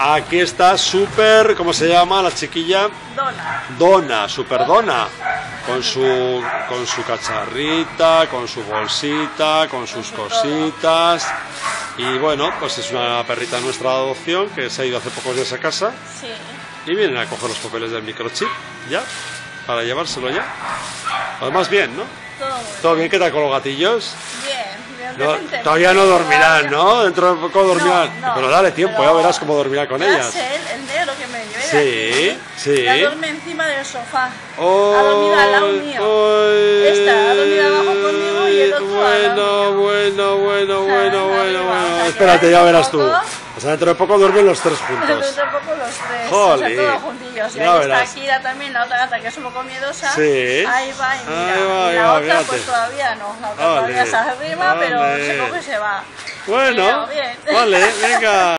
Aquí está Super, ¿cómo se llama la chiquilla? Dona. Dona, Super Dona. Con su, con su cacharrita, con su bolsita, con sus cositas. Y bueno, pues es una perrita nuestra de adopción que se ha ido hace pocos días a casa. Sí. Y vienen a coger los papeles del microchip, ya, para llevárselo ya. Además bien, ¿no? Todo muy ¿Todo bien? ¿Qué tal con los gatillos? bien. No, todavía no dormirán, ¿no? Dentro de poco dormirán. No, no, pero dale tiempo, pero ya verás cómo dormirá con ellas. Russell, el negro que me llevé Sí, sí. Ya duerme encima del sofá. Oh, ha dormido al lado mío. Esta ha dormido abajo conmigo y el otro al lado Bueno, bueno, mío. bueno, bueno, bueno, bueno. sea, que Espérate, ya verás tú. O sea, dentro de poco duermen los tres Dentro juntos. de poco los tres, Jolín. o sea, todos juntillos. Y Ya ahí está verás. Kira también, la otra gata que es un poco miedosa. Sí. Ahí va y mira. Ahí va, y la otra pues todavía no. La otra todavía se arrima, pero se coge y se va. Bueno, bien. vale, venga.